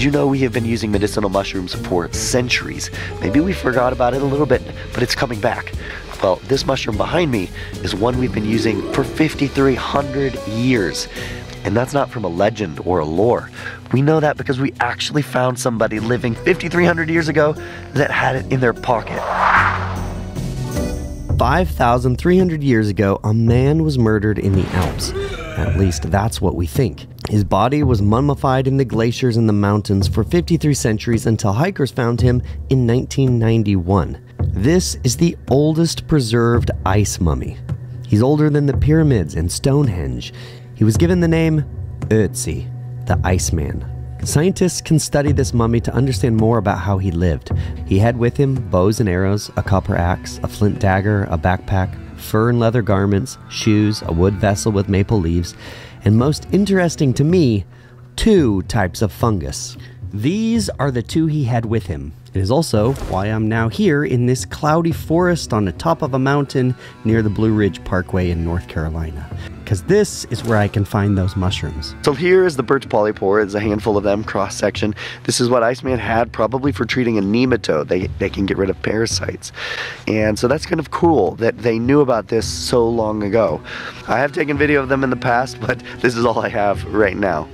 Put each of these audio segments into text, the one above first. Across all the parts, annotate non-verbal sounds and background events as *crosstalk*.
Did you know we have been using medicinal mushrooms for centuries? Maybe we forgot about it a little bit, but it's coming back. Well, this mushroom behind me is one we've been using for 5,300 years. And that's not from a legend or a lore. We know that because we actually found somebody living 5,300 years ago that had it in their pocket. 5,300 years ago, a man was murdered in the Alps. At least that's what we think. His body was mummified in the glaciers in the mountains for 53 centuries until hikers found him in 1991. This is the oldest preserved ice mummy. He's older than the pyramids and Stonehenge. He was given the name Ötzi, the Iceman. Scientists can study this mummy to understand more about how he lived. He had with him bows and arrows, a copper axe, a flint dagger, a backpack, fur and leather garments, shoes, a wood vessel with maple leaves, and most interesting to me, two types of fungus. These are the two he had with him. It is also why I'm now here in this cloudy forest on the top of a mountain near the Blue Ridge Parkway in North Carolina. Because this is where I can find those mushrooms. So here is the birch polypore. It's a handful of them cross section. This is what Iceman had probably for treating a nematode. They, they can get rid of parasites. And so that's kind of cool that they knew about this so long ago. I have taken video of them in the past, but this is all I have right now.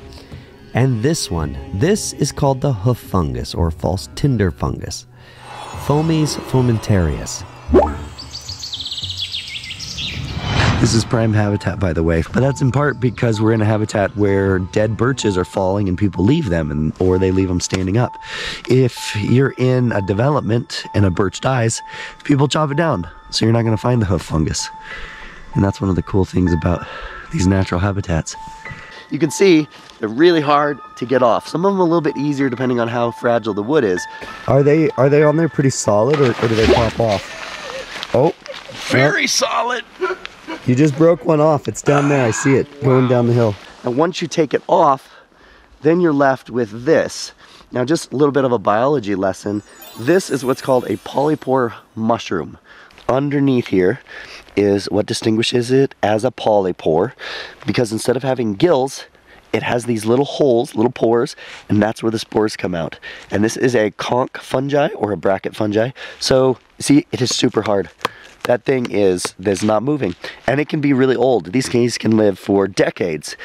And this one, this is called the hoof fungus or false tinder fungus, Fomes fomentarius. This is prime habitat, by the way, but that's in part because we're in a habitat where dead birches are falling and people leave them, and or they leave them standing up. If you're in a development and a birch dies, people chop it down, so you're not going to find the hoof fungus. And that's one of the cool things about these natural habitats. You can see they're really hard to get off. Some of them a little bit easier depending on how fragile the wood is. Are they are they on there pretty solid or, or do they pop off? Oh, very well, solid. You just broke one off. It's down there. I see it going down the hill. And once you take it off, then you're left with this. Now, just a little bit of a biology lesson. This is what's called a polypore mushroom. Underneath here is what distinguishes it as a polypore because instead of having gills, it has these little holes, little pores, and that's where the spores come out. And this is a conch fungi or a bracket fungi. So, see, it is super hard. That thing is, is not moving. And it can be really old. These things can live for decades.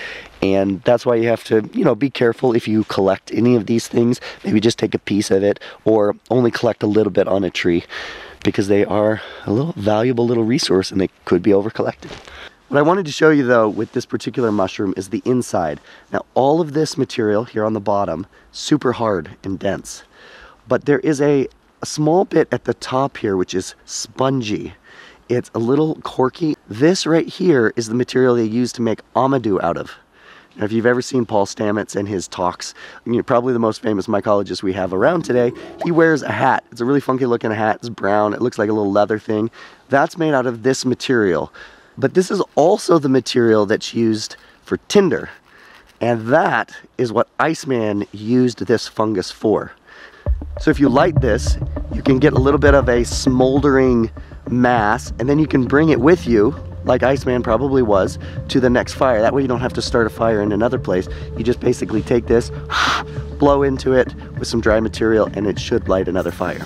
And that's why you have to, you know, be careful if you collect any of these things. Maybe just take a piece of it or only collect a little bit on a tree because they are a little valuable little resource and they could be over collected. What I wanted to show you though with this particular mushroom is the inside. Now all of this material here on the bottom, super hard and dense. But there is a, a small bit at the top here which is spongy. It's a little corky. This right here is the material they use to make amadou out of. Now, if you've ever seen Paul Stamets and his talks, you probably the most famous mycologist we have around today, he wears a hat. It's a really funky looking hat. It's brown. It looks like a little leather thing. That's made out of this material. But this is also the material that's used for tinder. And that is what Iceman used this fungus for. So if you light this, you can get a little bit of a smoldering mass and then you can bring it with you like Iceman probably was, to the next fire. That way you don't have to start a fire in another place. You just basically take this, *sighs* blow into it with some dry material, and it should light another fire.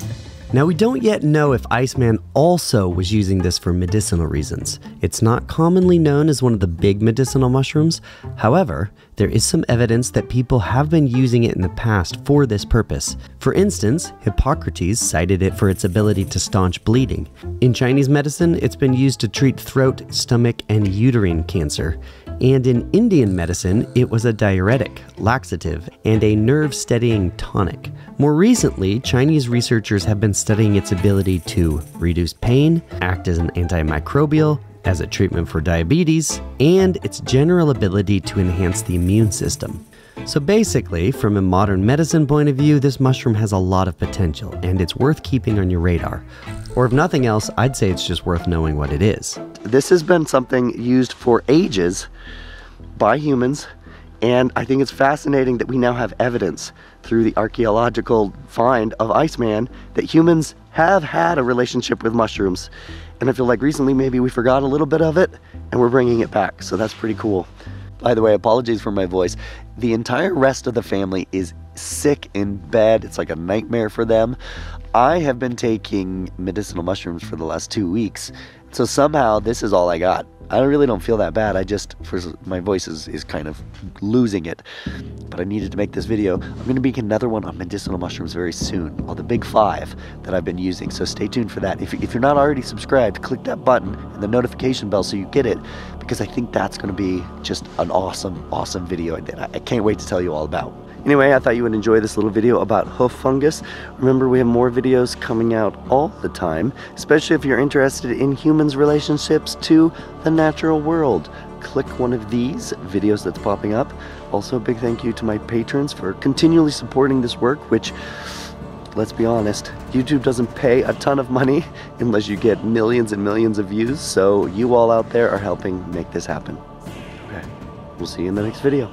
Now, we don't yet know if Iceman also was using this for medicinal reasons. It's not commonly known as one of the big medicinal mushrooms. However, there is some evidence that people have been using it in the past for this purpose. For instance, Hippocrates cited it for its ability to staunch bleeding. In Chinese medicine, it's been used to treat throat, stomach, and uterine cancer and in Indian medicine, it was a diuretic, laxative, and a nerve steadying tonic. More recently, Chinese researchers have been studying its ability to reduce pain, act as an antimicrobial, as a treatment for diabetes, and its general ability to enhance the immune system. So basically, from a modern medicine point of view, this mushroom has a lot of potential and it's worth keeping on your radar. Or if nothing else, I'd say it's just worth knowing what it is. This has been something used for ages by humans, and I think it's fascinating that we now have evidence through the archaeological find of Iceman that humans have had a relationship with mushrooms. And I feel like recently maybe we forgot a little bit of it and we're bringing it back. So that's pretty cool. By the way, apologies for my voice. The entire rest of the family is sick in bed. It's like a nightmare for them. I have been taking medicinal mushrooms for the last two weeks. So somehow this is all I got. I really don't feel that bad. I just, for my voice is, is kind of losing it. But I needed to make this video. I'm going to make another one on medicinal mushrooms very soon. All the big five that I've been using. So stay tuned for that. If, if you're not already subscribed, click that button and the notification bell so you get it. Because I think that's going to be just an awesome, awesome video that I can't wait to tell you all about. Anyway, I thought you would enjoy this little video about hoof fungus. Remember, we have more videos coming out all the time, especially if you're interested in humans' relationships to the natural world. Click one of these videos that's popping up. Also, a big thank you to my patrons for continually supporting this work, which let's be honest, YouTube doesn't pay a ton of money *laughs* unless you get millions and millions of views. So you all out there are helping make this happen. Okay, we'll see you in the next video.